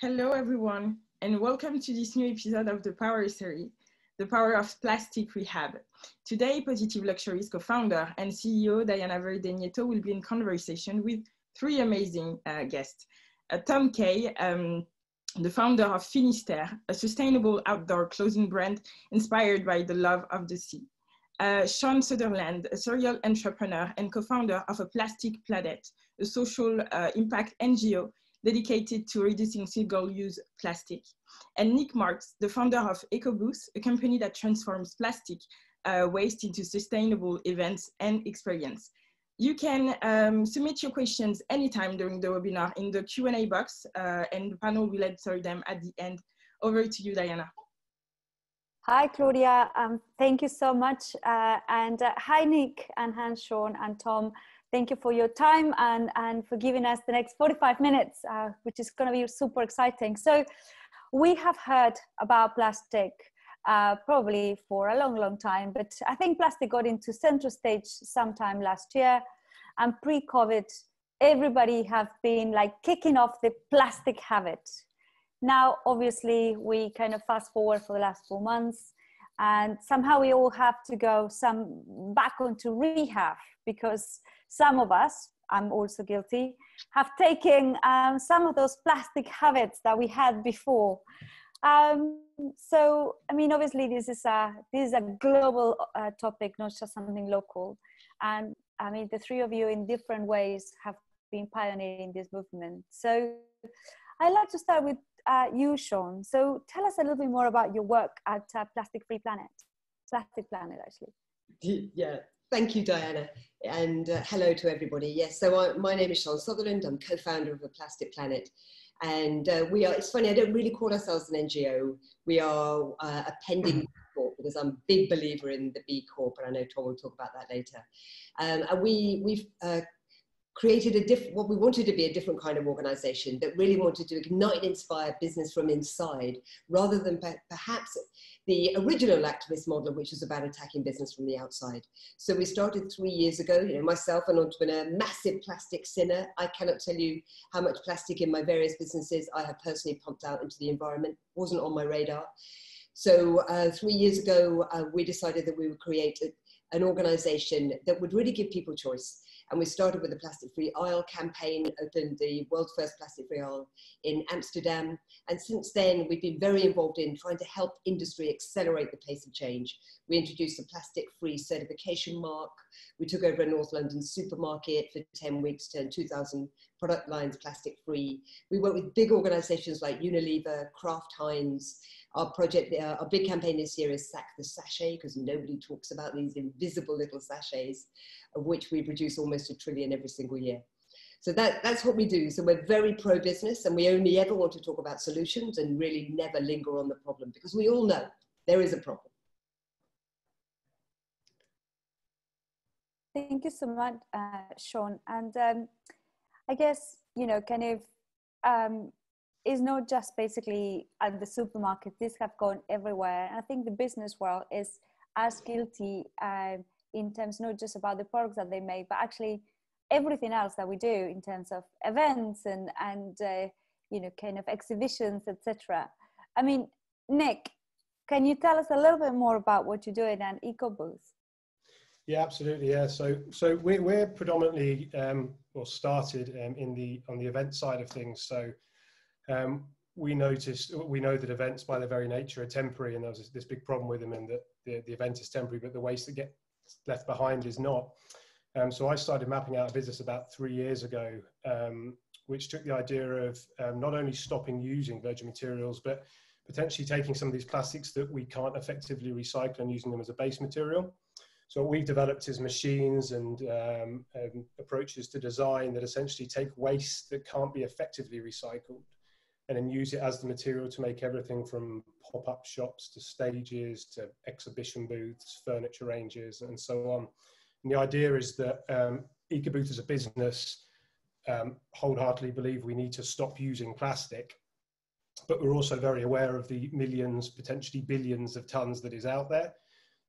Hello, everyone, and welcome to this new episode of the Power Series, The Power of Plastic Rehab. Today, Positive Luxury's co-founder and CEO Diana Verde Nieto will be in conversation with three amazing uh, guests. Uh, Tom Kay, um, the founder of Finisterre, a sustainable outdoor clothing brand inspired by the love of the sea. Uh, Sian Sutherland, a serial entrepreneur and co-founder of A Plastic Planet, a social uh, impact NGO dedicated to reducing single-use plastic. And Nick Marks, the founder of EcoBooth, a company that transforms plastic uh, waste into sustainable events and experience. You can um, submit your questions anytime during the webinar in the Q&A box uh, and the panel will answer them at the end. Over to you, Diana. Hi, Claudia. Um, thank you so much. Uh, and uh, hi, Nick and Hans, Sian and Tom. Thank you for your time and, and for giving us the next 45 minutes, uh, which is going to be super exciting. So, we have heard about plastic uh, probably for a long, long time, but I think plastic got into center stage sometime last year. And pre COVID, everybody have been like kicking off the plastic habit. Now, obviously, we kind of fast forward for the last four months and somehow we all have to go some back onto rehab because some of us, I'm also guilty, have taken um, some of those plastic habits that we had before. Um, so, I mean, obviously, this is a this is a global uh, topic, not just something local. And I mean, the three of you, in different ways, have been pioneering this movement. So, I'd like to start with uh, you, Sian. So, tell us a little bit more about your work at uh, Plastic Free Planet. Plastic Planet, actually. Yeah, Thank you, Diana, and uh, hello to everybody. Yes, so I, my name is Sian Sutherland. I'm co-founder of A Plastic Planet, and uh, we are. It's funny, I don't really call ourselves an NGO. We are uh, a pending because I'm a big believer in the B Corp, and I know Tom will talk about that later. Um, and we we've uh, created a different, what we wanted to be a different kind of organization that really wanted to ignite and inspire business from inside rather than perhaps the original activist model, which was about attacking business from the outside. So we started three years ago, you know, myself, an entrepreneur, massive plastic sinner. I cannot tell you how much plastic in my various businesses I have personally pumped out into the environment, wasn't on my radar. So uh, three years ago, uh, we decided that we would create a, an organization that would really give people choice and we started with the Plastic Free Aisle campaign, opened the world's first plastic free aisle in Amsterdam. And since then, we've been very involved in trying to help industry accelerate the pace of change. We introduced the plastic free certification mark. We took over a North London supermarket for 10 weeks, turned 2,000 product lines plastic free. We work with big organizations like Unilever, Kraft Heinz, our project, uh, our big campaign this year is Sack the Sachet, because nobody talks about these invisible little sachets, of which we produce almost a trillion every single year. So that, that's what we do. So we're very pro business and we only ever want to talk about solutions and really never linger on the problem because we all know there is a problem. Thank you so much, uh, Sian. And um, I guess, you know, kind of um, is not just basically at the supermarket. These have gone everywhere. And I think the business world is as guilty uh, in terms not just about the products that they make, but actually everything else that we do in terms of events and and uh, you know kind of exhibitions, etc. I mean, Nick, can you tell us a little bit more about what you're doing at EcoBooth? Yeah, absolutely. Yeah, so so we're, we're predominantly um, or started um, in the on the event side of things. So um, we noticed we know that events by their very nature are temporary and there's this big problem with them and that the, the event is temporary but the waste that gets left behind is not. Um, so i started mapping out a business about three years ago um, which took the idea of um, not only stopping using virgin materials but potentially taking some of these plastics that we can't effectively recycle and using them as a base material. So what we've developed is machines and um, approaches to design that essentially take waste that can't be effectively recycled and then use it as the material to make everything from pop-up shops to stages to exhibition booths, furniture ranges, and so on. And the idea is that um, EcoBooth as a business um, wholeheartedly believe we need to stop using plastic, but we're also very aware of the millions, potentially billions of tons that is out there.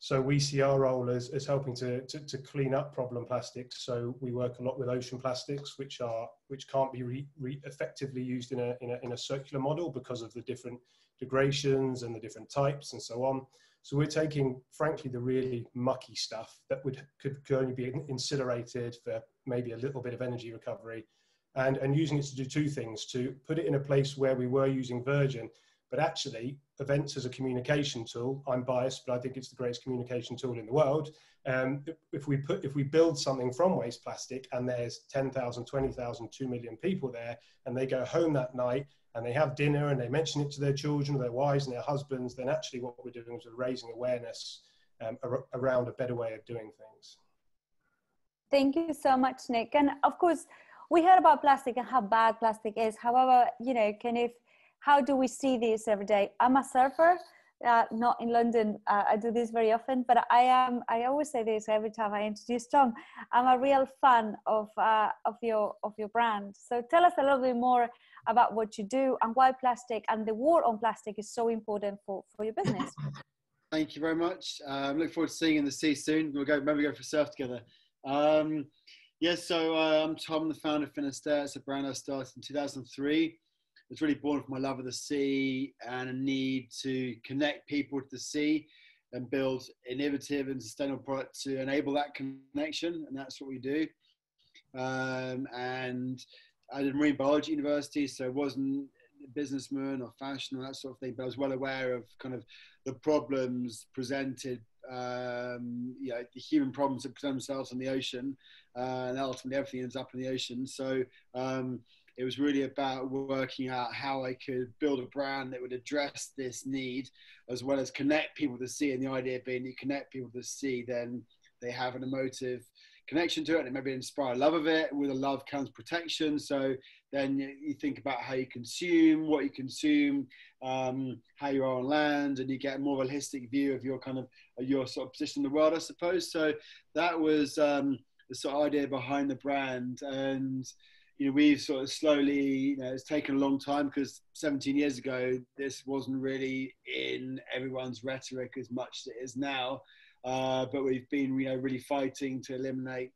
So we see our role as, as helping to, to, to, clean up problem plastics. So we work a lot with ocean plastics, which are which can't be re, re effectively used in a, in a in a circular model because of the different degradations and the different types and so on. So we're taking, frankly, the really mucky stuff that would could, could only be incinerated for maybe a little bit of energy recovery, and and using it to do two things: to put it in a place where we were using virgin but actually, events as a communication tool, I'm biased, but I think it's the greatest communication tool in the world. Um, if we put, if we build something from waste plastic and there's 10,000, 20,000, 2 million people there, and they go home that night and they have dinner and they mention it to their children, their wives and their husbands, then actually what we're doing is we're raising awareness um, ar around a better way of doing things. Thank you so much, Nick. And of course, we heard about plastic and how bad plastic is. However, you know, can if how do we see this every day? I'm a surfer, uh, not in London. Uh, I do this very often, but I am. I always say this every time I introduce Tom. I'm a real fan of uh, of your of your brand. So tell us a little bit more about what you do and why plastic and the war on plastic is so important for for your business. Thank you very much. I um, look forward to seeing you in the sea soon. We'll go maybe go for surf together. Um, yes, yeah, so uh, I'm Tom, the founder of Finisterre. It's a brand I started in 2003 it's really born from my love of the sea and a need to connect people to the sea and build innovative and sustainable products to enable that connection. And that's what we do. Um, and I did marine biology university, so I wasn't a businessman or fashion or that sort of thing, but I was well aware of kind of the problems presented, um, you know, the human problems that present themselves in the ocean, uh, and ultimately everything ends up in the ocean. So um, it was really about working out how I could build a brand that would address this need as well as connect people to sea. And the idea being you connect people to sea, then they have an emotive connection to it and it maybe inspire love of it. With a love comes protection. So then you think about how you consume, what you consume, um, how you are on land, and you get a more holistic view of your kind of your sort of position in the world, I suppose. So that was um, the sort of idea behind the brand. And you know, we've sort of slowly, you know, it's taken a long time because 17 years ago, this wasn't really in everyone's rhetoric as much as it is now. Uh, but we've been, you know, really fighting to eliminate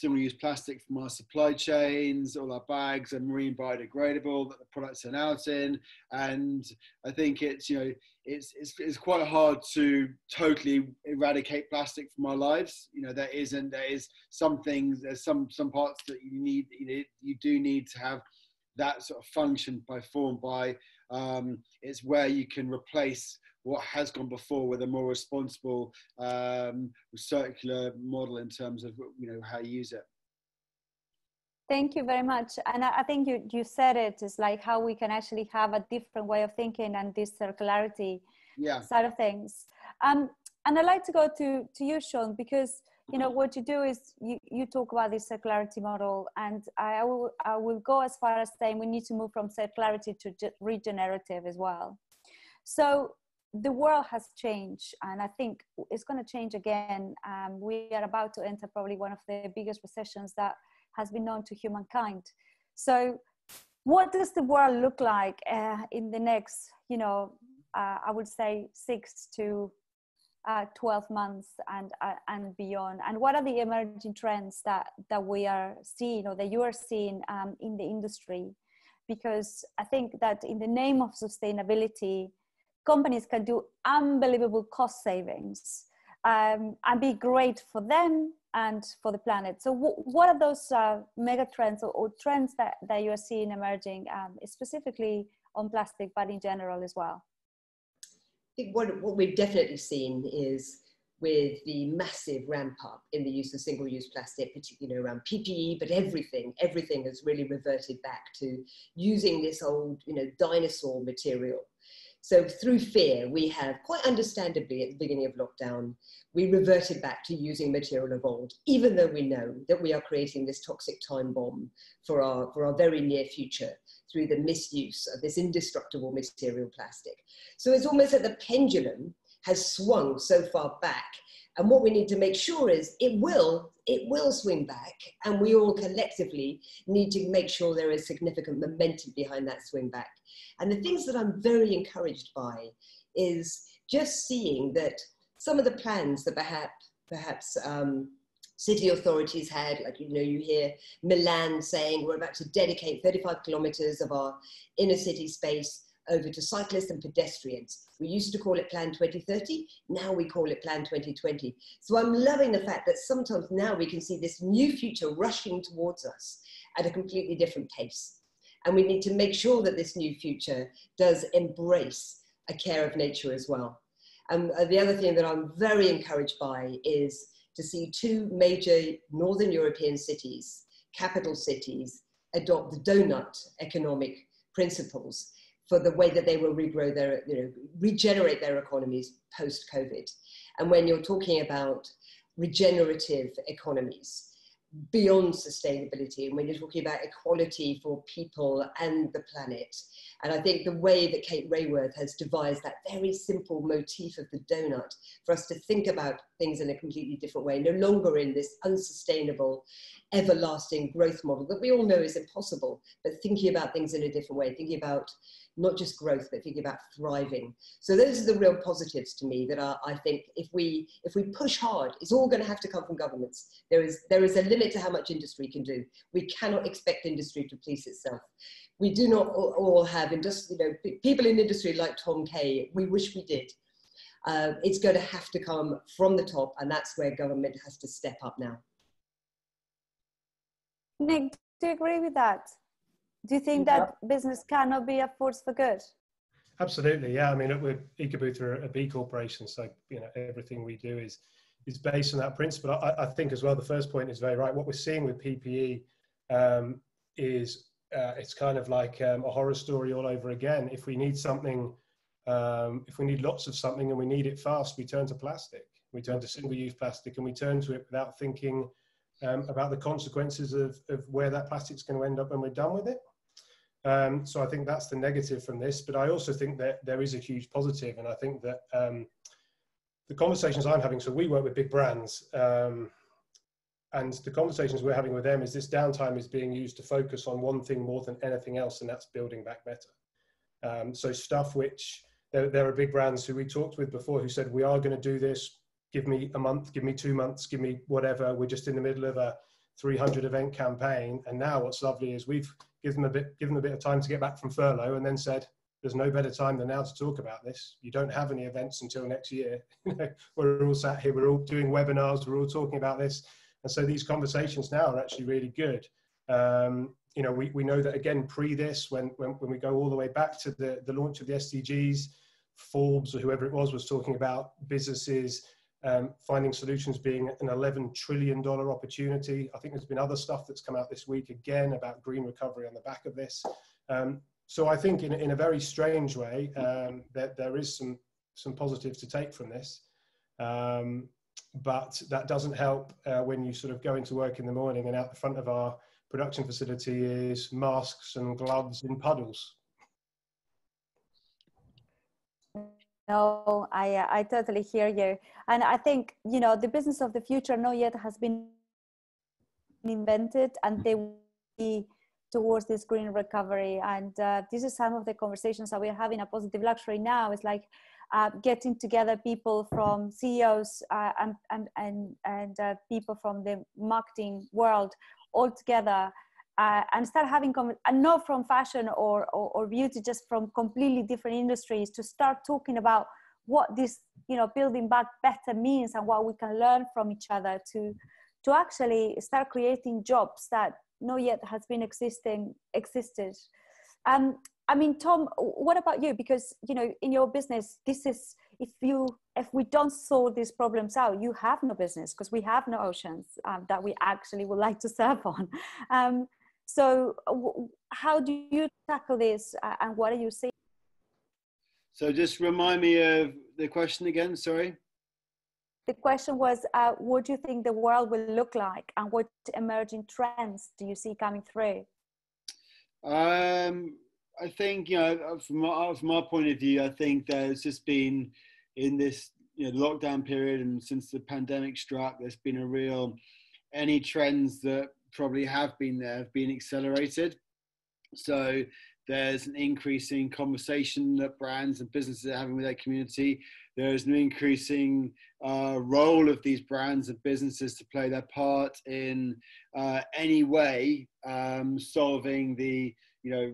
single-use plastic from our supply chains. All our bags are marine biodegradable that the products are out in, and I think it's you know it's, it's it's quite hard to totally eradicate plastic from our lives. You know there isn't there is some things there's some some parts that you need you, know, you do need to have that sort of function by form by um, it's where you can replace what has gone before with a more responsible um, circular model in terms of you know how you use it. Thank you very much. And i think you, you said it is like how we can actually have a different way of thinking and this circularity yeah. side of things. Um, and i'd like to go to to you sian because you know what you do is you, you talk about this circularity model and I will, I will go as far as saying we need to move from circularity to regenerative as well. So the world has changed and i think it's going to change again. Um, we are about to enter probably one of the biggest recessions that has been known to humankind. So what does the world look like uh, in the next you know uh, i would say six to uh, 12 months and uh, and beyond? And what are the emerging trends that that we are seeing or that you are seeing um, in the industry? Because i think that in the name of sustainability companies can do unbelievable cost savings um, and be great for them and for the planet. So, w- what are those uh, mega trends or, or, trends that, that you are seeing emerging, um, specifically on plastic, but in general as well? I think what, what we've definitely seen is with the massive ramp up in the use of single-use plastic, particularly around PPE, but everything, everything has really reverted back to using this old, you know, dinosaur material so through fear, we have quite understandably at the beginning of lockdown, we reverted back to using material of old, even though we know that we are creating this toxic time bomb for our, for our very near future through the misuse of this indestructible material plastic. So it's almost that the pendulum has swung so far back and what we need to make sure is it will, it will swing back, and we all collectively need to make sure there is significant momentum behind that swing back. And the things that I'm very encouraged by is just seeing that some of the plans that perhaps, perhaps um, city authorities had, like, you know, you hear Milan saying we're about to dedicate 35 kilometers of our inner city space over to cyclists and pedestrians. We used to call it Plan 2030, now we call it Plan 2020. So I'm loving the fact that sometimes now we can see this new future rushing towards us at a completely different pace. And we need to make sure that this new future does embrace a care of nature as well. And uh, the other thing that I'm very encouraged by is to see two major Northern European cities, capital cities, adopt the donut economic principles for the way that they will regrow their, you know, regenerate their economies post COVID. And when you're talking about regenerative economies, beyond sustainability and when you're talking about equality for people and the planet. And I think the way that Kate Raworth has devised that very simple motif of the donut for us to think about things in a completely different way, no longer in this unsustainable, everlasting growth model that we all know is impossible, but thinking about things in a different way, thinking about not just growth, but thinking about thriving. So those are the real positives to me that are, I think if we, if we push hard, it's all going to have to come from governments. There is, there is a limit to how much industry can do. We cannot expect industry to police itself. We do not all have industry, you know, people in industry like Tom Kay, we wish we did. Uh, it's going to have to come from the top and that's where government has to step up now. Nick, do you agree with that? Do you think yeah. that business cannot be a force for good? Absolutely, yeah. I mean, we're EcoBooth are a B corporation, so you know everything we do is is based on that principle. I, I think as well, the first point is very right. What we're seeing with PPE um, is uh, it's kind of like um, a horror story all over again. If we need something, um, if we need lots of something and we need it fast, we turn to plastic. We turn to single-use plastic, and we turn to it without thinking um, about the consequences of, of where that plastic's going to end up when we're done with it. Um, so I think that's the negative from this, but I also think that there is a huge positive, and I think that um, the conversations I'm having. So we work with big brands, um, and the conversations we're having with them is this downtime is being used to focus on one thing more than anything else, and that's building back better. Um, so stuff which there, there are big brands who we talked with before who said we are going to do this. Give me a month, give me two months, give me whatever. We're just in the middle of a 300 event campaign, and now what's lovely is we've give them a bit, give them a bit of time to get back from furlough, and then said, "There's no better time than now to talk about this. You don't have any events until next year. we're all sat here, we're all doing webinars, we're all talking about this, and so these conversations now are actually really good. Um, you know, we, we know that again pre this, when, when when we go all the way back to the the launch of the SDGs, Forbes or whoever it was was talking about businesses um, finding solutions being an $11 trillion opportunity. I think there's been other stuff that's come out this week again about green recovery on the back of this. Um, so I think in, in a very strange way, um, that there is some, some positives to take from this. Um, but that doesn't help uh, when you sort of go into work in the morning and out the front of our production facility is masks and gloves in puddles. No, I uh, I totally hear you, and I think you know the business of the future not yet has been invented, and they will be towards this green recovery. And uh, this is some of the conversations that we're having at Positive Luxury now. It's like uh, getting together people from CEOs uh, and and and, and uh, people from the marketing world all together uh, and start having and not from fashion or, or, or beauty just from completely different industries to start talking about what this you know building back better means and what we can learn from each other to to actually start creating jobs that no yet has been existing existed. Um i mean tom what about you? Because you know in your business this is if you if we don't sort these problems out you have no business because we have no oceans um, that we actually would like to surf on. Um, so, how do you tackle this, uh, and what are you seeing? So, just remind me of the question again. Sorry. The question was, uh, what do you think the world will look like, and what emerging trends do you see coming through? Um, I think you know, from my, from my point of view, I think there's just been in this you know lockdown period, and since the pandemic struck, there's been a real any trends that probably have been there have been accelerated. So there's an increasing conversation that brands and businesses are having with their community. There's an increasing uh, role of these brands and businesses to play their part in uh, any way um, solving the you know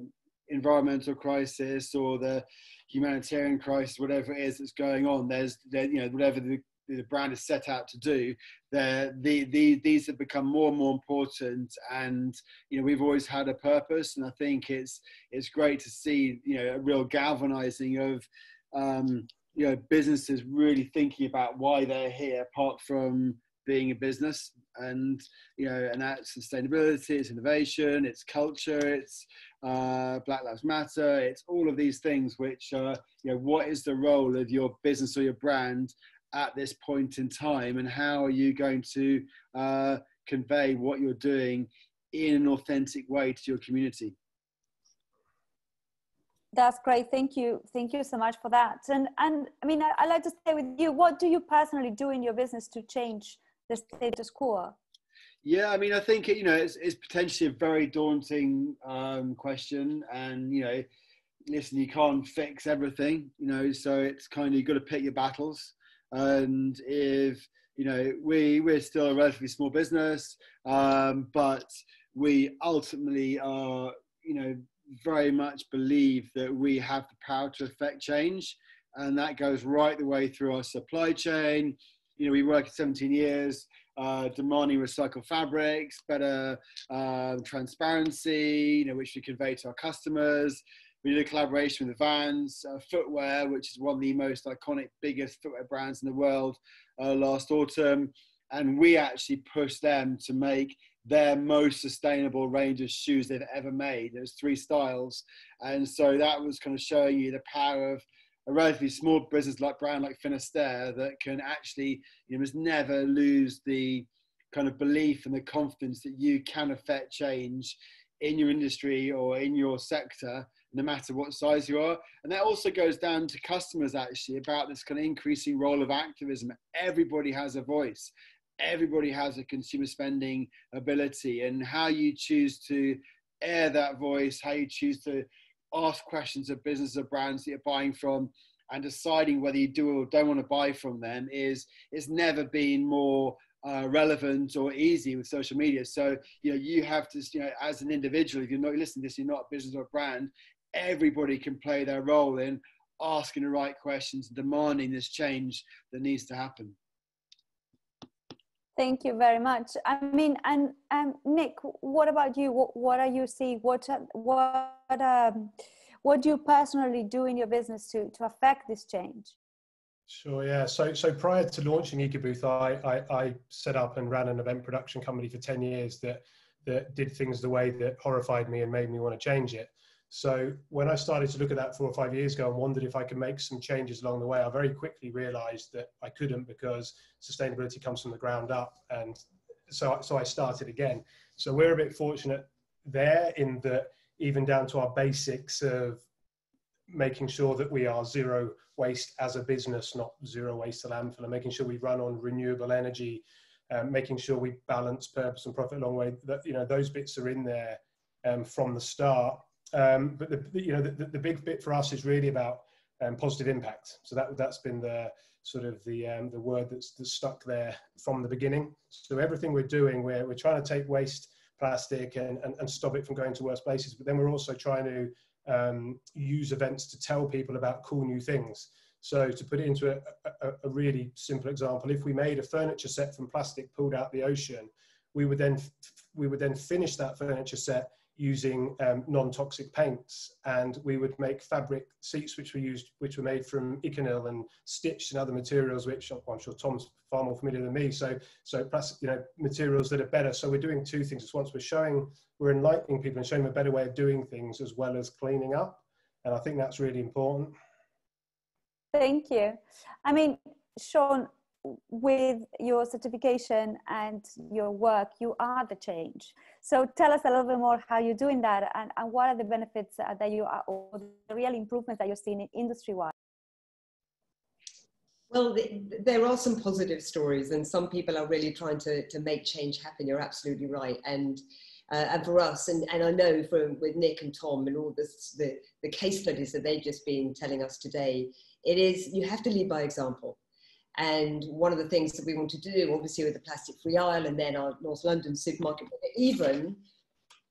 environmental crisis or the humanitarian crisis, whatever it is that's going on. There's there, you know whatever the the brand is set out to do, the, the, these have become more and more important. And you know, we've always had a purpose, and I think it's it's great to see you know a real galvanizing of um, you know businesses really thinking about why they're here, apart from being a business and you know and that's sustainability it's innovation it's culture it's uh, black lives matter it's all of these things which uh, you know what is the role of your business or your brand at this point in time and how are you going to uh, convey what you're doing in an authentic way to your community? That's great. Thank you. Thank you so much for that. And and i mean I, i'd like to stay with you. What do you personally do in your business to change the status quo? Yeah i mean i think you know it's, it's potentially a very daunting um, question. And you know listen you can't fix everything you know so it's kind of you've got to pick your battles and if you know we we're still a relatively small business um, but we ultimately are you know very much believe that we have the power to affect change. And that goes right the way through our supply chain. You know we work 17 years uh, demanding recycled fabrics better uh, transparency you know which we convey to our customers we did a collaboration with Vans uh, Footwear, which is one of the most iconic, biggest footwear brands in the world, uh, last autumn. And we actually pushed them to make their most sustainable range of shoes they've ever made. There's three styles. And so that was kind of showing you the power of a relatively small business like brand like Finisterre that can actually, you must never lose the kind of belief and the confidence that you can affect change in your industry or in your sector no matter what size you are. And that also goes down to customers actually about this kind of increasing role of activism. Everybody has a voice. Everybody has a consumer spending ability, and how you choose to air that voice, how you choose to ask questions of business or brands that you're buying from, and deciding whether you do or don't want to buy from them is is never been more uh, relevant or easy with social media. So you know you have to you know as an individual, if you're not listening to this, you're not a business or a brand, everybody can play their role in asking the right questions, demanding this change that needs to happen. Thank you very much. I mean, and um, Nick, what about you? What, what are you seeing? What what um, what do you personally do in your business to to affect this change? Sure. Yeah. So so prior to launching EcoBooth, I, I I set up and ran an event production company for ten years that that did things the way that horrified me and made me want to change it. So when I started to look at that four or five years ago and wondered if I could make some changes along the way, I very quickly realized that I couldn't because sustainability comes from the ground up. And so, so I started again. So we're a bit fortunate there in that even down to our basics of making sure that we are zero waste as a business, not zero waste to landfill, and making sure we run on renewable energy, um, making sure we balance purpose and profit along the way. That you know those bits are in there um, from the start. Um, but the, you know, the, the, big bit for us is really about um, positive impact. So that that's been the sort of the um, the word that's, that's stuck there from the beginning. So everything we're doing, we're we're trying to take waste plastic and, and, and stop it from going to worse places. But then we're also trying to um, use events to tell people about cool new things. So to put it into a, a, a, really simple example, if we made a furniture set from plastic pulled out the ocean, we would then we would then finish that furniture set using um, non-toxic paints. And we would make fabric seats which were used which were made from Econyl and stitched and other materials which I'm sure Tom's far more familiar than me. So so plus you know materials that are better. So we're doing two things once. We're showing we're enlightening people and showing them a better way of doing things as well as cleaning up. And I think that's really important. Thank you. I mean Sian with your certification and your work, you are the change. So tell us a little bit more how you're doing that and, and what are the benefits that you are, or the real improvements that you're seeing industry wide? Well, the, there are some positive stories, and some people are really trying to, to make change happen. You're absolutely right. And Uh, and for us, and, and I know from with Nick and Tom and all this, the, the case studies that they've just been telling us today, it is you have to lead by example. And one of the things that we want to do, obviously with the plastic free aisle and then our North London supermarket, even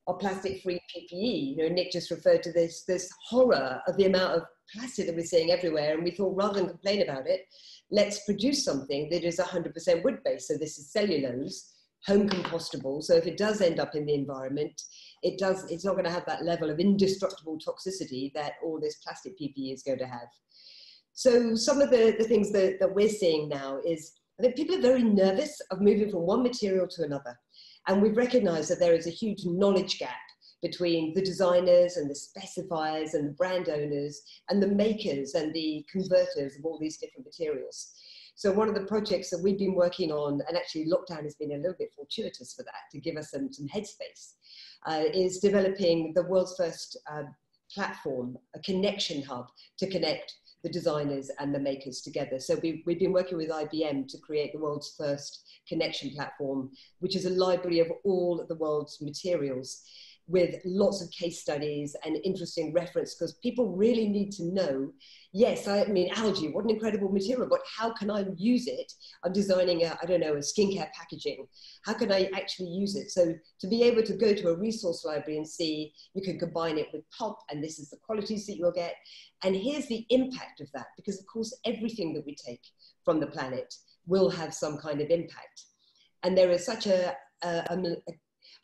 our plastic free PPE. You know, Nick just referred to this, this horror of the amount of plastic that we're seeing everywhere. And we thought rather than complain about it, let's produce something that is 100% wood based. So this is cellulose home compostable. So if it does end up in the environment, it does, it's not going to have that level of indestructible toxicity that all this plastic PPE is going to have. So some of the, the things that, that we're seeing now is I think people are very nervous of moving from one material to another. And we've recognized that there is a huge knowledge gap between the designers and the specifiers and the brand owners and the makers and the converters of all these different materials. So one of the projects that we've been working on, and actually lockdown has been a little bit fortuitous for that to give us some, some headspace, uh, is developing the world's first uh, platform, a connection hub to connect the designers and the makers together. So we, we've been working with IBM to create the world's first connection platform, which is a library of all the world's materials with lots of case studies and interesting reference because people really need to know yes i mean algae what an incredible material but how can i use it? I'm designing a i don't know a skincare packaging. How can i actually use it? So to be able to go to a resource library and see you can combine it with pulp and this is the qualities that you'll get. And here's the impact of that because of course everything that we take from the planet will have some kind of impact. And there is such a, a, a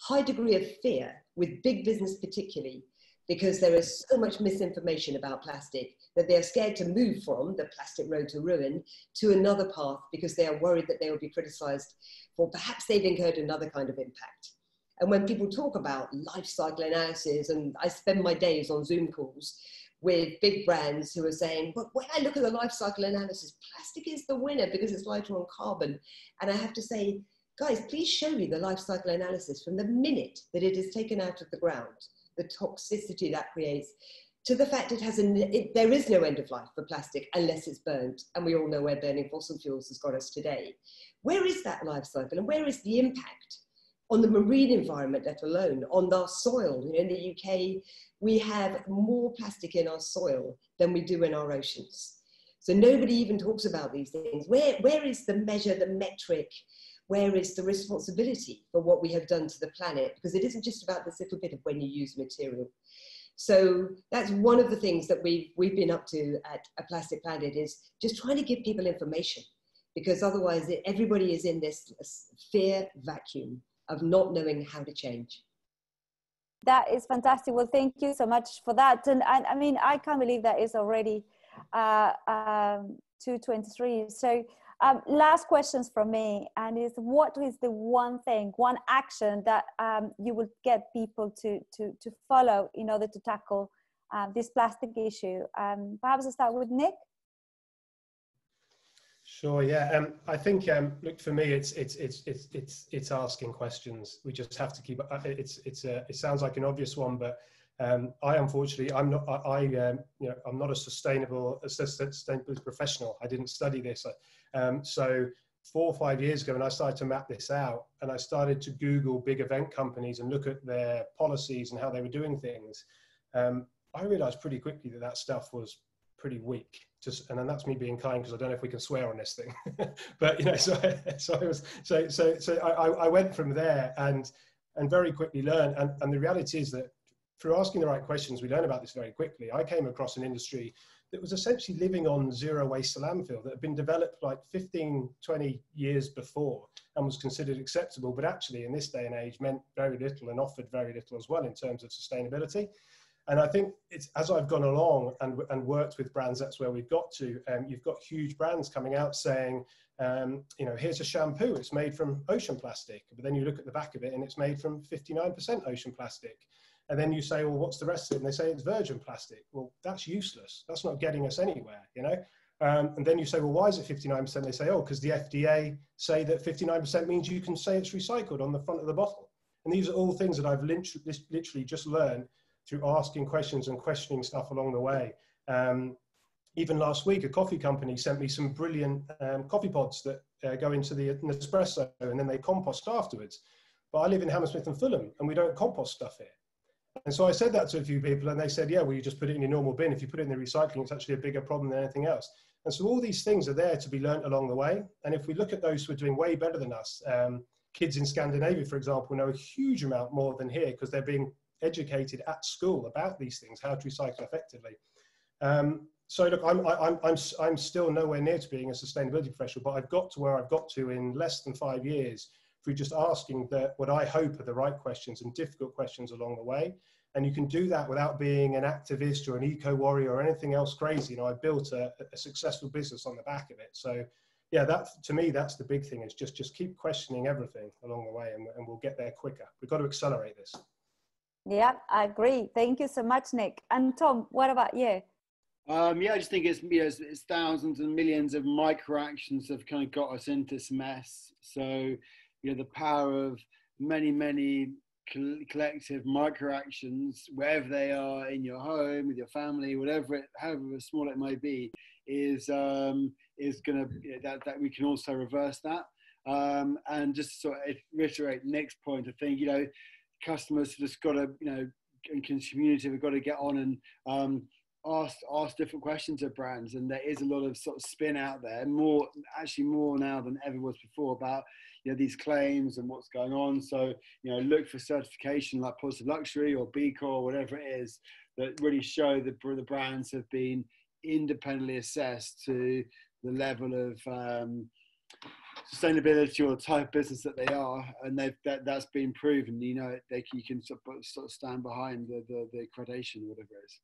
high degree of fear with big business particularly because there is so much misinformation about plastic that they are scared to move from the plastic road to ruin to another path because they are worried that they will be criticized for perhaps they've incurred another kind of impact. And when people talk about life cycle analysis, and I spend my days on Zoom calls with big brands who are saying, but when I look at the life cycle analysis, plastic is the winner because it's lighter on carbon. And I have to say, guys, please show me the life cycle analysis from the minute that it is taken out of the ground, the toxicity that creates, to the fact it has a, it, there is no end of life for plastic unless it's burnt. And we all know where burning fossil fuels has got us today. Where is that life cycle and where is the impact on the marine environment, let alone on our soil? You know, in the UK, we have more plastic in our soil than we do in our oceans. So nobody even talks about these things. Where, where is the measure, the metric, where is the responsibility for what we have done to the planet? Because it isn't just about this little bit of when you use material. So that's one of the things that we've, we've been up to at A Plastic Planet is just trying to give people information because otherwise everybody is in this fear vacuum of not knowing how to change. That is fantastic. Well, thank you so much for that. And I, I mean, I can't believe that is already uh, um, 223. So um, last questions from me, and is what is the one thing, one action that um, you would get people to to to follow in order to tackle uh, this plastic issue? Um, perhaps I'll start with Nick. Sure. Yeah. Um, I think um, look for me, it's it's it's it's it's it's asking questions. We just have to keep. Uh, it's it's a. It sounds like an obvious one, but um, I unfortunately, I'm not. I, I um, you know, I'm not a sustainable, a sustainability professional. I didn't study this. Um, so four or five years ago, when I started to map this out, and I started to Google big event companies and look at their policies and how they were doing things, um, I realized pretty quickly that that stuff was pretty weak. Just, and then that's me being kind because I don't know if we can swear on this thing, but you know, so so I was so so so I, I went from there and and very quickly learned. And, and the reality is that through asking the right questions, we learn about this very quickly. I came across an industry that was essentially living on zero waste landfill that had been developed like 15, 20 years before and was considered acceptable, but actually in this day and age meant very little and offered very little as well in terms of sustainability. And I think it's as I've gone along and, and worked with brands, that's where we've got to. Um, you've got huge brands coming out saying, um, you know, here's a shampoo, it's made from ocean plastic. But then you look at the back of it and it's made from 59% ocean plastic. And then you say, well, what's the rest of it? And they say it's virgin plastic. Well, that's useless. That's not getting us anywhere, you know? Um, and then you say, well, why is it 59%? They say, oh, because the FDA say that 59% means you can say it's recycled on the front of the bottle. And these are all things that I've literally just learned through asking questions and questioning stuff along the way. Um, even last week, a coffee company sent me some brilliant um, coffee pods that uh, go into the Nespresso and then they compost afterwards. but I live in Hammersmith and Fulham and we don't compost stuff here. And so I said that to a few people and they said, yeah, well, you just put it in your normal bin. If you put it in the recycling, it's actually a bigger problem than anything else. And so all these things are there to be learnt along the way. And if we look at those who are doing way better than us, um, kids in Scandinavia, for example, know a huge amount more than here because they're being educated at school about these things, how to recycle effectively. Um, so look, I'm, I'm, I'm, I'm still nowhere near to being a sustainability professional, but I've got to where I've got to in less than five years through just asking the, what I hope are the right questions and difficult questions along the way. And you can do that without being an activist or an eco warrior or anything else crazy. You know, I built a, a successful business on the back of it. So yeah, that to me, that's the big thing is just, just keep questioning everything along the way and, and we'll get there quicker. We've got to accelerate this. Yeah, I agree. Thank you so much, Nick. And Tom, what about you? Um, yeah, I just think it's, you know, it's, it's, thousands and millions of micro actions have kind of got us into this mess. So, you know, the power of many, many collective micro actions, wherever they are in your home, with your family, whatever it, however small it may be, is um, is going to you know, that that we can also reverse that. Um, and just sort of reiterate Nick's point, I think you know, customers just got to you know, and community have got to get on and um, ask ask different questions of brands, and there is a lot of sort of spin out there, more actually more now than ever was before about you know these claims and what's going on. So you know, look for certification like Positive Luxury or B Corp, whatever it is, that really show that the brands have been independently assessed to the level of um, sustainability or type of business that they are, and they've that, that's been proven. You know, they you can sort of, sort of stand behind the, the, the accreditation, whatever it is.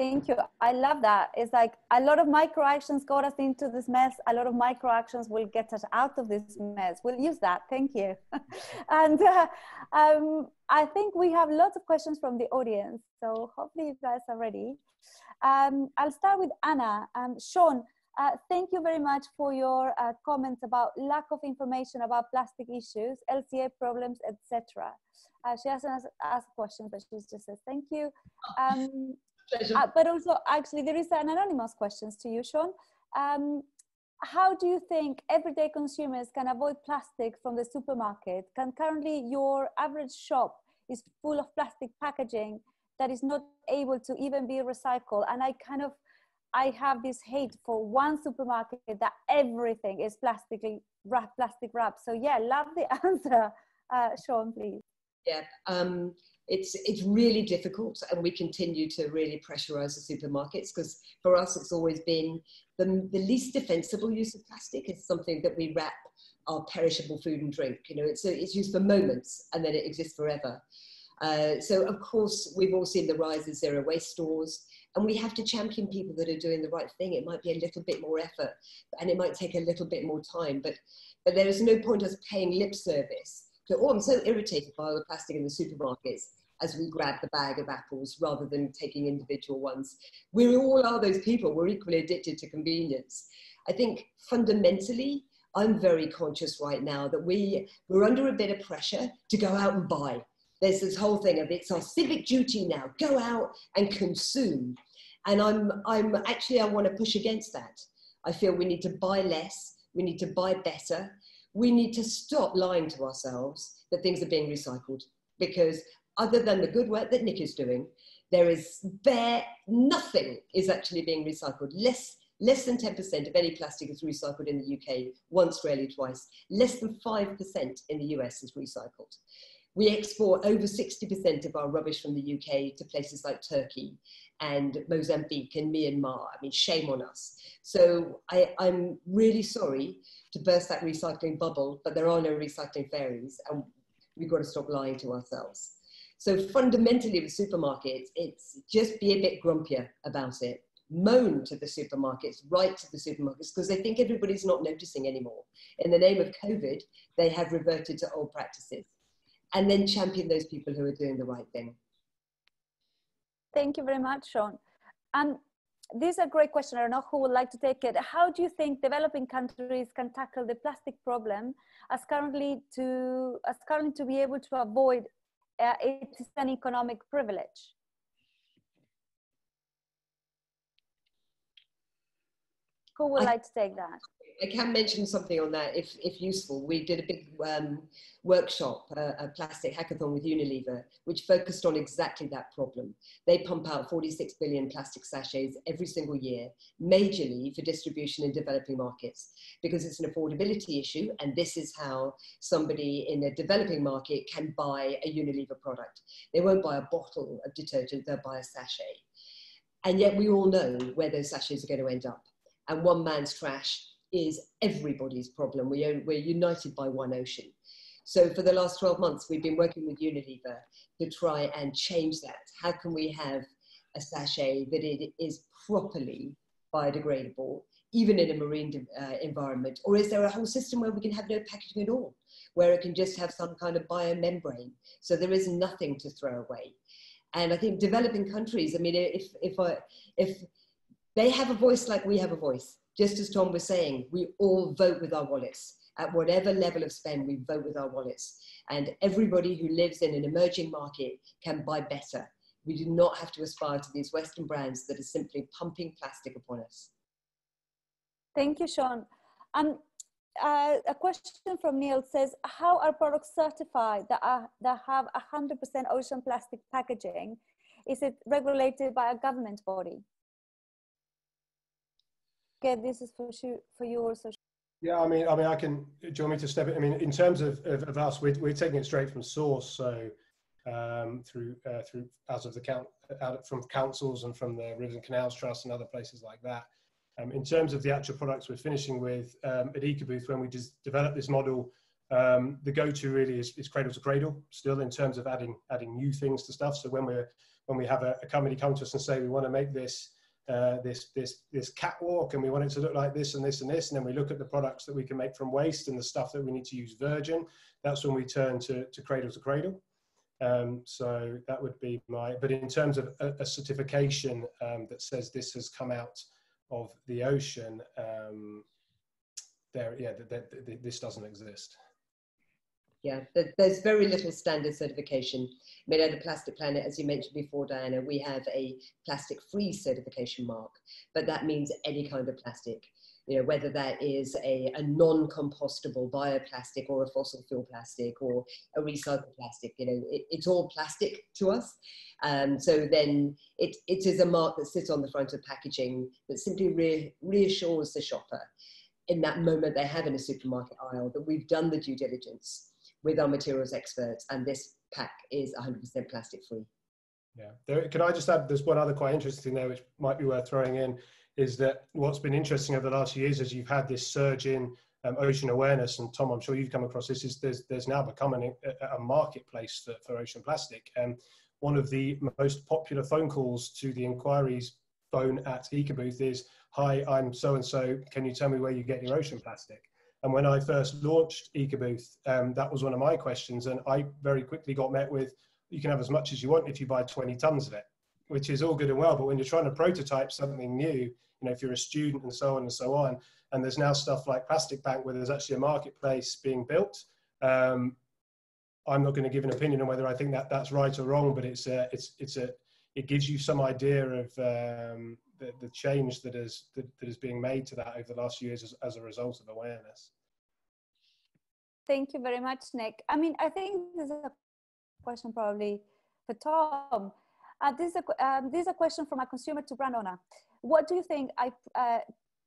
Thank you. I love that. It's like a lot of micro actions got us into this mess. A lot of micro actions will get us out of this mess. We'll use that. Thank you. and uh, um, I think we have lots of questions from the audience. So hopefully you guys are ready. Um, I'll start with Anna. Um, Sian, uh, thank you very much for your uh, comments about lack of information about plastic issues, LCA problems, etc. Uh, she hasn't asked, asked questions, but she just says thank you. Um, uh, but also, actually, there is an anonymous questions to you, Sian. Um, how do you think everyday consumers can avoid plastic from the supermarket? Can currently your average shop is full of plastic packaging that is not able to even be recycled? And I kind of, I have this hate for one supermarket that everything is plastically wrap, plastic wrap. So yeah, love the answer, uh, Sian, please. Yeah, um, it's it's really difficult and we continue to really pressurize the supermarkets because for us it's always been the, the least defensible use of plastic is something that we wrap our perishable food and drink you know it's, it's used for moments and then it exists forever. Uh, so of course we've all seen the rise of zero waste stores and we have to champion people that are doing the right thing. It might be a little bit more effort and it might take a little bit more time but but there is no point us paying lip service so, oh, I'm so irritated by all the plastic in the supermarkets as we grab the bag of apples rather than taking individual ones. We all are those people. We're equally addicted to convenience. I think fundamentally, I'm very conscious right now that we, we're under a bit of pressure to go out and buy. There's this whole thing of it's our civic duty now, go out and consume. And I'm, I'm actually, I want to push against that. I feel we need to buy less, we need to buy better, we need to stop lying to ourselves that things are being recycled because other than the good work that Nick is doing, there is bare nothing is actually being recycled. Less less than 10% of any plastic is recycled in the UK, once, rarely, twice. Less than 5% in the US is recycled. We export over 60% of our rubbish from the UK to places like Turkey and Mozambique and Myanmar. I mean, shame on us. So I, I'm really sorry to burst that recycling bubble, but there are no recycling fairies, and we've got to stop lying to ourselves. So fundamentally with supermarkets, it's just be a bit grumpier about it. Moan to the supermarkets, write to the supermarkets, because they think everybody's not noticing anymore. In the name of COVID, they have reverted to old practices. And then champion those people who are doing the right thing. Thank you very much, Sian. And this is a great question. I don't know who would like to take it. How do you think developing countries can tackle the plastic problem as currently to as currently to be able to avoid uh, it's an economic privilege. Who would I, like to take that? I can mention something on that if, if useful. We did a big um, workshop, uh, a plastic hackathon with Unilever, which focused on exactly that problem. They pump out 46 billion plastic sachets every single year, majorly for distribution in developing markets, because it's an affordability issue. And this is how somebody in a developing market can buy a Unilever product. They won't buy a bottle of detergent, they'll buy a sachet. And yet we all know where those sachets are going to end up. And one man's trash is everybody's problem. We are, we're united by one ocean. So for the last 12 months, we've been working with Unilever to try and change that. How can we have a sachet that it is properly biodegradable, even in a marine uh, environment? Or is there a whole system where we can have no packaging at all, where it can just have some kind of biomembrane? So there is nothing to throw away. And I think developing countries, I mean, if, if, I, if they have a voice like we have a voice, just as Tom was saying, we all vote with our wallets at whatever level of spend, we vote with our wallets. And everybody who lives in an emerging market can buy better. We do not have to aspire to these Western brands that are simply pumping plastic upon us. Thank you, Sian. Um, uh, a question from Neil says, how are products certified that, are, that have 100% ocean plastic packaging? Is it regulated by a government body? Okay, this is for you, for you also. Yeah, I mean, I mean, I can. Do you want me to step in? I mean, in terms of, of, of us, we're, we're taking it straight from source. So um, through uh, through out of the count out from councils and from the Rivers and Canals Trust and other places like that. Um, in terms of the actual products we're finishing with um, at EcoBooth, when we just developed this model, um, the go-to really is, is, cradle to cradle. Still, in terms of adding adding new things to stuff. So when we're when we have a, a company come to us and say we want to make this uh, this this this catwalk and we want it to look like this and this and this and then we look at the products that we can make from waste and the stuff that we need to use virgin that's when we turn to, to cradle to cradle. Um, so that would be my but in terms of a, a certification um, that says this has come out of the ocean um, there yeah this doesn't exist yeah, there's very little standard certification. Made out of Plastic Planet, as you mentioned before, Diana, we have a plastic-free certification mark, but that means any kind of plastic. You know, whether that is a, a non-compostable bioplastic or a fossil fuel plastic or a recycled plastic, you know, it, it's all plastic to us. Um, so then it, it is a mark that sits on the front of packaging that simply re reassures the shopper in that moment they have in a supermarket aisle that we've done the due diligence with our materials experts, and this pack is 100% plastic free. Yeah, there, can I just add? There's one other quite interesting there, which might be worth throwing in, is that what's been interesting over the last few years is you've had this surge in um, ocean awareness, and Tom, I'm sure you've come across this. Is there's there's now becoming a, a marketplace for, for ocean plastic, and one of the most popular phone calls to the inquiries phone at EcoBooth is, "Hi, I'm so and so. Can you tell me where you get your ocean plastic?" And when I first launched EcoBooth, um, that was one of my questions. And I very quickly got met with, you can have as much as you want if you buy 20 tons of it, which is all good and well. But when you're trying to prototype something new, you know, if you're a student and so on and so on, and there's now stuff like Plastic Bank where there's actually a marketplace being built. Um, I'm not going to give an opinion on whether I think that that's right or wrong, but it's a, it's, it's a, it gives you some idea of um, the, change that is that, that is being made to that over the last few years as, as a result of awareness. Thank you very much, Nick. I mean, I think this is a question probably for Tom. Uh, this, is a, um, this is a question from a consumer to brand owner. What do you think I, uh,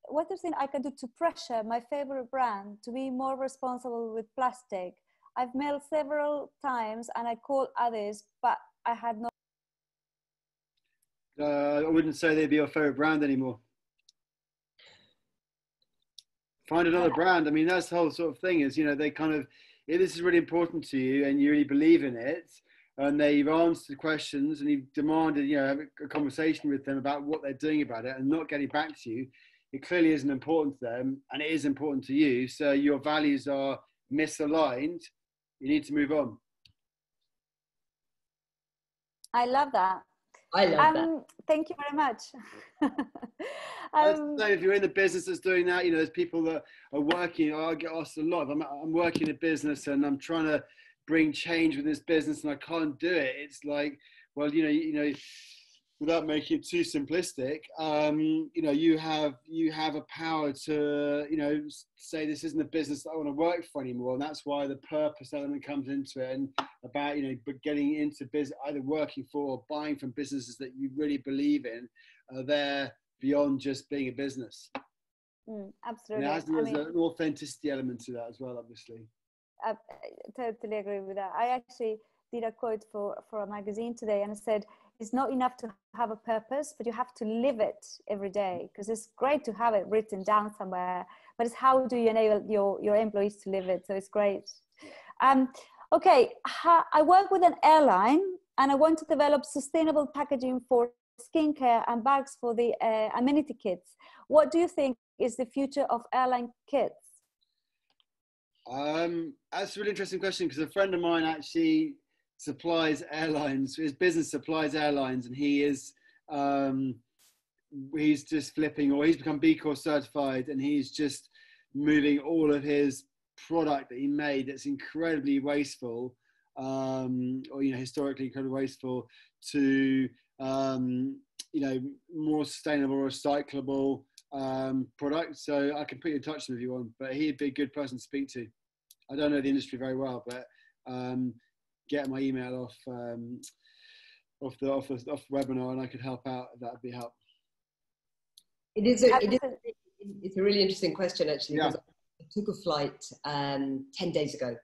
what do you think I can do to pressure my favorite brand to be more responsible with plastic? I've mailed several times and I called others, but I had no uh, I wouldn't say they'd be your favorite brand anymore. Find another brand. I mean, that's the whole sort of thing is, you know, they kind of, if this is really important to you and you really believe in it, and they've answered questions and you've demanded, you know, have a conversation with them about what they're doing about it and not getting back to you, it clearly isn't important to them and it is important to you. So your values are misaligned. You need to move on. I love that. I love um, that. Thank you very much. um, if you're in the business that's doing that, you know, there's people that are working. I get asked a lot. I'm, I'm working a business and I'm trying to bring change with this business and I can't do it. It's like, well, you know, you know, without making it too simplistic, um, you know, you have you have a power to, you know, say this isn't a business that I want to work for anymore, and that's why the purpose element comes into it, and about you know, but getting into business, either working for or buying from businesses that you really believe in, uh, they're beyond just being a business. Mm, absolutely, and there's mean, an authenticity element to that as well, obviously. I totally agree with that. I actually did a quote for for a magazine today, and I said it's not enough to have a purpose, but you have to live it every day because it's great to have it written down somewhere, but it's how do you enable your, your employees to live it? So it's great. Um, okay, I work with an airline and I want to develop sustainable packaging for skincare and bags for the uh, amenity kits. What do you think is the future of airline kits? Um, that's a really interesting question because a friend of mine actually supplies airlines. His business supplies airlines, and he is um, he's just flipping, or he's become B Corp certified, and he's just moving all of his product that he made that's incredibly wasteful, um, or you know historically incredibly wasteful, to um, you know more sustainable, recyclable um, product. So I can put you in touch with him if you want, but he'd be a good person to speak to. I don't know the industry very well, but um, get my email off um, off the off the off the webinar, and I could help out. That'd be help. It is. A, it is it's a really interesting question, actually. Yeah. I took a flight um, ten days ago,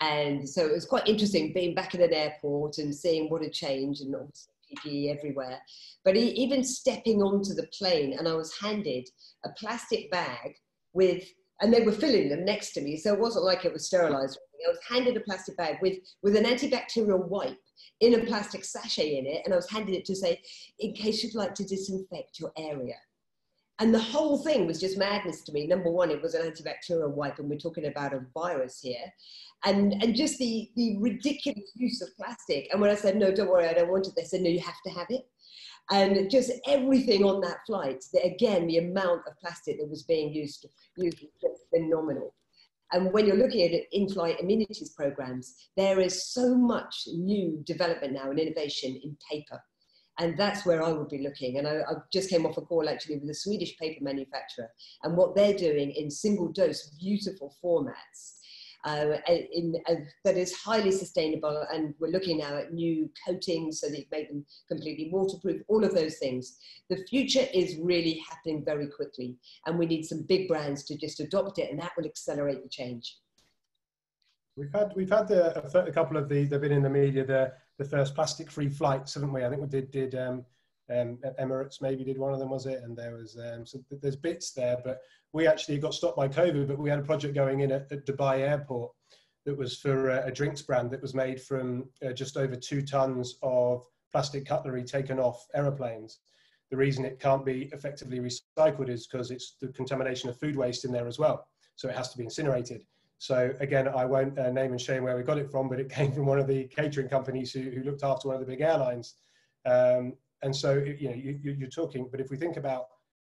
and so it was quite interesting being back in an airport and seeing what had changed, and obviously PPE everywhere. But even stepping onto the plane, and I was handed a plastic bag with and they were filling them next to me. So it wasn't like it was sterilized. I was handed a plastic bag with, with an antibacterial wipe in a plastic sachet in it. And I was handed it to say, in case you'd like to disinfect your area. And the whole thing was just madness to me. Number one, it was an antibacterial wipe, and we're talking about a virus here. And, and just the, the ridiculous use of plastic. And when I said, no, don't worry, I don't want it, they said, no, you have to have it and just everything on that flight. Again, the amount of plastic that was being used, used was phenomenal. And when you're looking at in-flight amenities programs, there is so much new development now and innovation in paper. And that's where I would be looking. And I, I, just came off a call actually with a Swedish paper manufacturer and what they're doing in single dose, beautiful formats uh, in, uh, that is highly sustainable. And we're looking now at new coatings so that you make them completely waterproof, all of those things. The future is really happening very quickly. And we need some big brands to just adopt it, and that will accelerate the change. We've had we've had the, a, couple of the they've been in the media the the first plastic free flights haven't we? I think we did did um, um, Emirates maybe did one of them was it? And there was um, so there's bits there, but we actually got stopped by COVID, but we had a project going in at, at Dubai Airport that was for a, a drinks brand that was made from uh, just over two tons of plastic cutlery taken off aeroplanes. The reason it can't be effectively recycled is because it's the contamination of food waste in there as well. So it has to be incinerated. So again, I won't uh, name and shame where we got it from, but it came from one of the catering companies who, who looked after one of the big airlines. Um, and so, you know, you, you're talking, but if we think about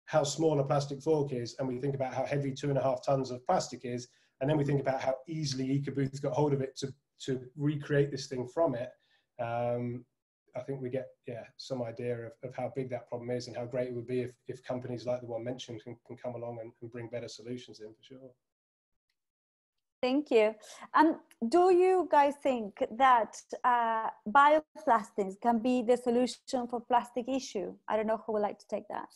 how small a plastic fork is, and we think about how heavy two and a half tons of plastic is, and then we think about how easily EcoBooth got hold of it to, to recreate this thing from it, um, I think we get yeah some idea of, of how big that problem is and how great it would be if, if companies like the one mentioned can, can come along and, and bring better solutions in for sure. Thank you. Um, do you guys think that uh, bioplastics can be the solution for plastic issue? I don't know who would like to take that.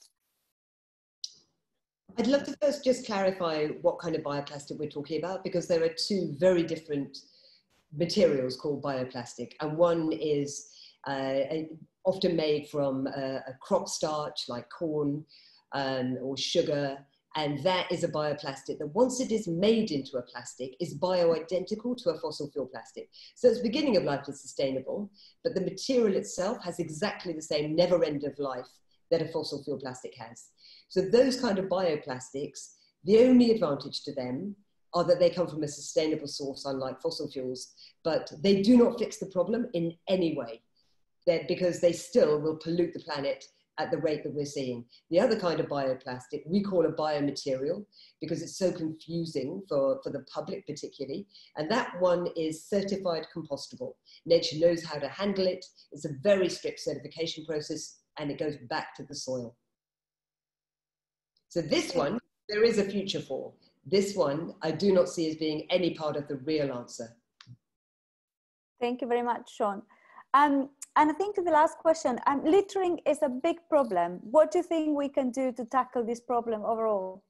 I'd love to first just clarify what kind of bioplastic we're talking about because there are two very different materials called bioplastic, and one is uh, often made from a, a, crop starch like corn um, or sugar, and that is a bioplastic that once it is made into a plastic is bioidentical to a fossil fuel plastic. So its beginning of life is sustainable, but the material itself has exactly the same never end of life that a fossil fuel plastic has. So those kind of bioplastics, the only advantage to them are that they come from a sustainable source, unlike fossil fuels, but they do not fix the problem in any way They're, because they still will pollute the planet at the rate that we're seeing. The other kind of bioplastic we call a biomaterial because it's so confusing for, for the public particularly. And that one is certified compostable. Nature knows how to handle it. It's a very strict certification process and it goes back to the soil. So this one, there is a future for. This one, I do not see as being any part of the real answer. Thank you very much, Sian. Um, and I think the last question, um, littering is a big problem. What do you think we can do to tackle this problem overall?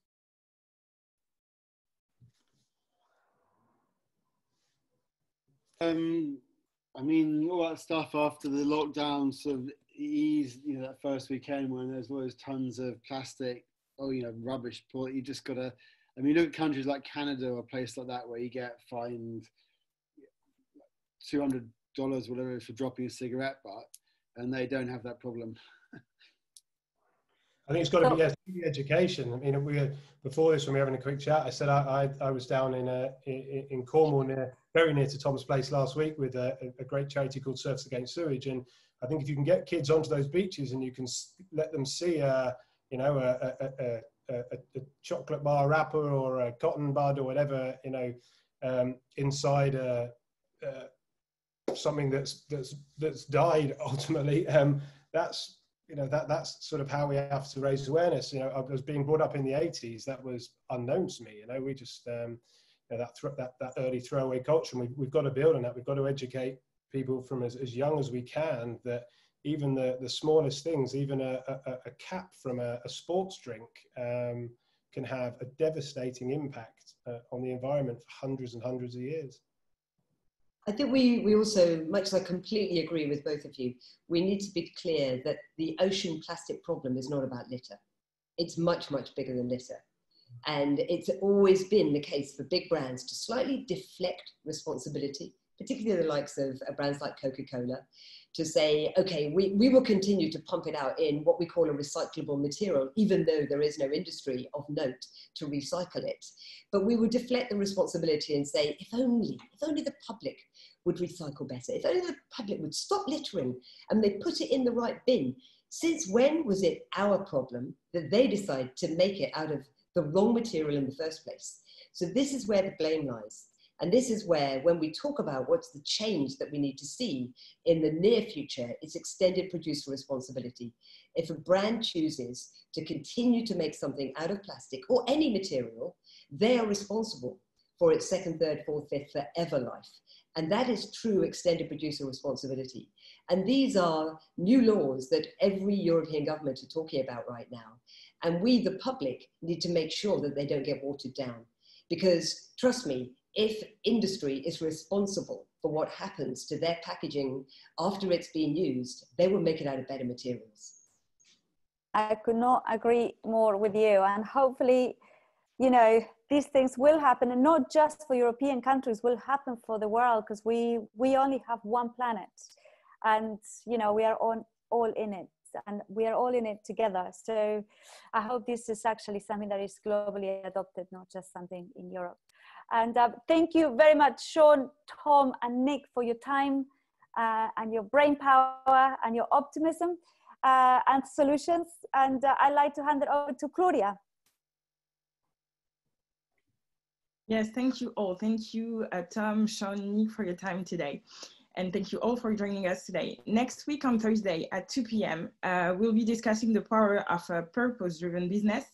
Um, I mean, all that stuff after the lockdown sort of eased, you know, that first weekend when there's always tons of plastic, oh, you know, rubbish. But you just got to, I mean, look at countries like Canada or a place like that where you get fined $200, whatever, for dropping a cigarette butt, and they don't have that problem. I think it's got to be yes, education. I mean, we were, before this when we were having a quick chat. I said I, I, I was down in, uh, in, in Cornwall, near, very near to Tom's place last week, with a, a, great charity called Surfers Against Sewage. And I think if you can get kids onto those beaches and you can let them see, uh, you know, a, a, a, a, chocolate bar wrapper or a cotton bud or whatever, you know, um, inside a, something that's that's that's died ultimately. Um, that's you know that that's sort of how we have to raise awareness. You know, I was being brought up in the '80s. That was unknown to me. You know, we just um, you know, that, th- that that early throwaway culture. And we, we've got to build on that. We've got to educate people from as, as young as we can that even the the smallest things, even a, a, a cap from a, a sports drink. Um, can have a devastating impact uh, on the environment for hundreds and hundreds of years. I think we, we also, much as I completely agree with both of you, we need to be clear that the ocean plastic problem is not about litter. It's much, much bigger than litter. And it's always been the case for big brands to slightly deflect responsibility, particularly the likes of uh, brands like Coca Cola, to say, okay, we, we will continue to pump it out in what we call a recyclable material, even though there is no industry of note to recycle it. But we would deflect the responsibility and say, if only, if only the public would recycle better, if only the public would stop littering and they put it in the right bin. Since when was it our problem that they decide to make it out of the wrong material in the first place? So this is where the blame lies. And this is where, when we talk about what's the change that we need to see in the near future, it's extended producer responsibility. If a brand chooses to continue to make something out of plastic or any material, they are responsible for its second, third, fourth, fifth, forever life. And that is true extended producer responsibility. And these are new laws that every European government are talking about right now. And we, the public, need to make sure that they don't get watered down. Because trust me, if industry is responsible for what happens to their packaging after it's been used, they will make it out of better materials. I could not agree more with you. And hopefully, you know, these things will happen and not just for European countries, will happen for the world because we, we only have one planet. And, you know, we are on, all in it and we are all in it together. So I hope this is actually something that is globally adopted, not just something in Europe. And uh, thank you very much, Sian, Tom, and Nick, for your time uh, and your brain power and your optimism uh, and solutions. And uh, I'd like to hand it over to Claudia. Yes, thank you all. Thank you, uh, Tom, Sian, Nick, for your time today. And thank you all for joining us today. Next week on Thursday at 2 p.m., uh, we'll be discussing the power of a purpose-driven business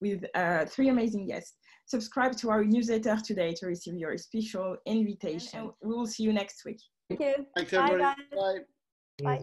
with three amazing guests subscribe to our newsletter today to receive your special uh, invitation. We will see you next week. Thank you. Thanks, everybody. Bye. Bye. Bye.